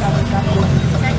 Vai fazer